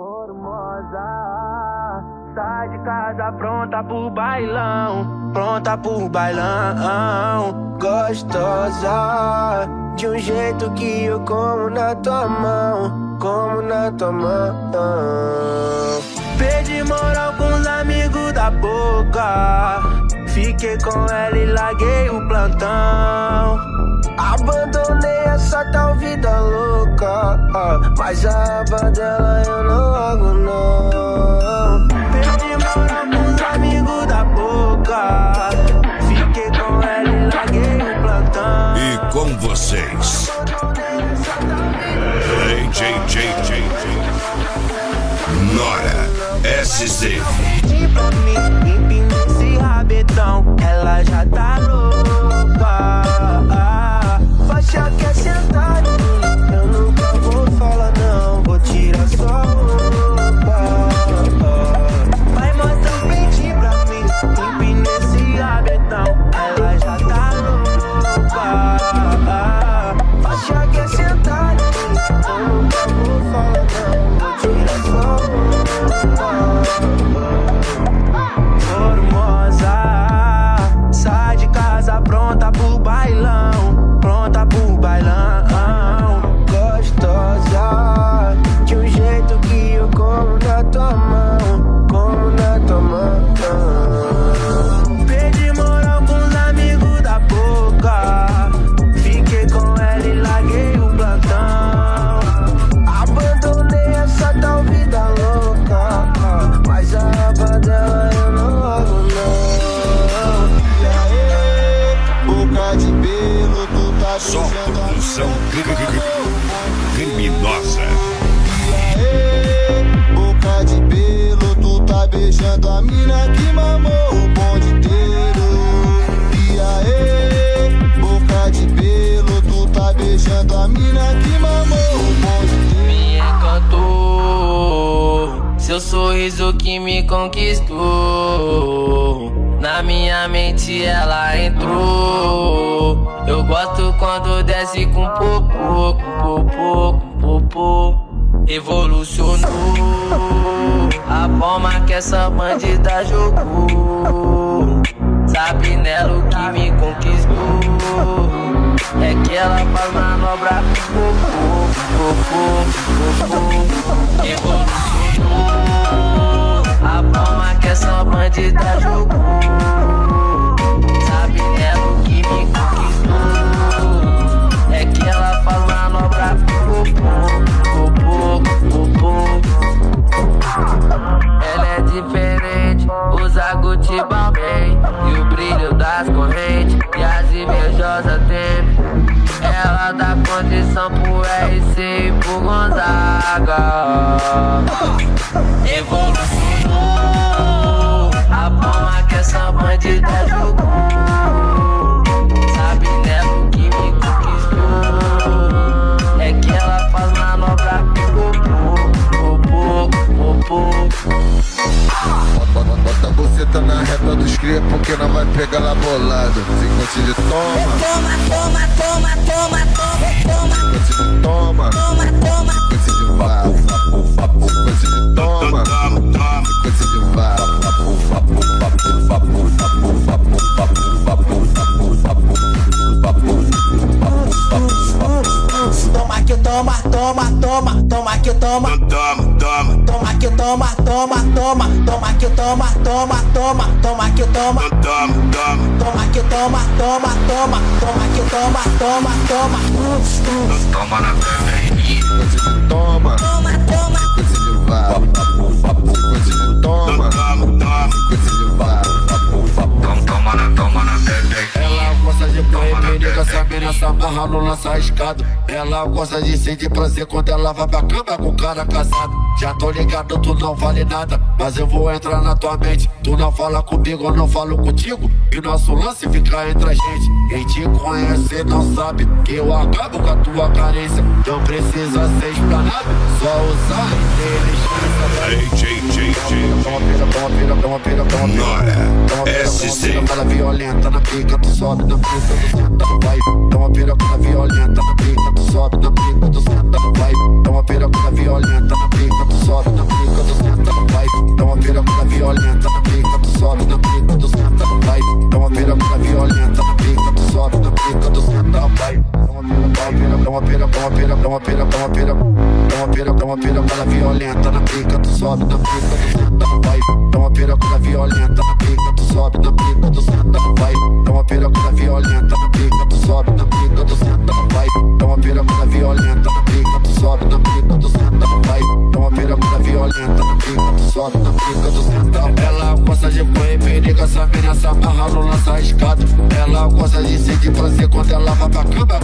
Formosa, sai de casa pronta pro bailão, pronta pro bailão. Gostosa, de um jeito que eu como na tua mão, como na tua mão. Perdi moral com os amigos da boca, fiquei com ela e larguei o plantão. Abandonei essa tal vida louca Mas a aba dela eu não largo não. Perdi moral com os amigos da boca. Fiquei com ela e larguei o plantão. E com vocês. Nora SZ Pra mim, empina esse rabetão Ela já tá louca. Faixa quer sentar em Eu nunca vou falar não Vou tirar sua roupa. Vai mostrar o peitinho pra mim Empina esse rabetão Ela já tá louca. Faixa quer sentar em Eu nunca vou falar não Vou tirar sua roupa. Formosa, criminosa E boca de pelo, tu tá beijando a mina que mamou o bonde inteiro. E aí, boca de pelo, tu tá beijando a mina que mamou o bonde inteiro. me encantou. Seu sorriso que me conquistou. Na minha mente ela entrou. Eu gosto quando desce com popô, com popô, com popô. Evolucionou a forma que essa bandida jogou. Sabe nela o que me conquistou. É que ela faz manobra com popô, popô, popô. Evolucionou das correntes e as invejosas temem Ela dá condição pro RC e pro Gonzaga. Evolucionou pegar lá bolado. Sequência de toma, Toma, toma, toma, toma, toma, sequência de toma, toma, toma. de vapo, vapo, vapo, de toma, de vapo, vapo, vapo, vapo, vapo, vapo, vapo, vapo, vapo, vapo, vapo, vapo, vapo, vapo. Toma que toma, toma, toma, toma que toma. Toma, toma, Toma que toma, toma, toma, toma que toma, toma, toma, toma que toma. toma, toma Toma que toma, toma, toma, toma que toma, toma, toma. Toma na gosta de correr perigo, essa mina se amarra no lança arriscado. Ela gosta de sentir prazer quando ela vai pra cama com o cara casado. Já tô ligado, tu não vale nada, mas eu vou entrar na tua mente. Tu não fala comigo, eu não falo contigo. E nosso lance fica entre a gente. Quem te conhece não sabe que eu acabo com a tua carência. Não precisa ser explanado, só usar inteligência. Toma pega, toma pega. Toma pega, toma pega, bala violenta na pica, tu sobe na pica, tu senta no vai. Toma pega, bala violenta na pica, tu sobe na pica, tu senta no vai. Toma pega, bala violenta na pica, tu sobe na pica, tu senta no vai. Toma pega, bala violenta na pica, tu sobe na pica, tu senta no vai. Toma pega, bala violenta na pica, tu sobe na pica, tu senta no vai. Toma pera, toma pera, toma pera, toma pera, toma pera, toma pera, violenta na pica, tu sobe na pica, tu senta vai sobe na pica, tu senta, vai. Toma pira, ela violenta na pica, tu sobe na pica, tu senta, vai. Toma pira, ela violenta na pica, tu sobe na pica, tu senta, vai. Toma pira, ela violenta na pica, tu sobe na pica, tu senta. Ela gosta de correr perigo, essa menina se amarra no lança escada. Ela gosta de sentir prazer quando ela vai pra cama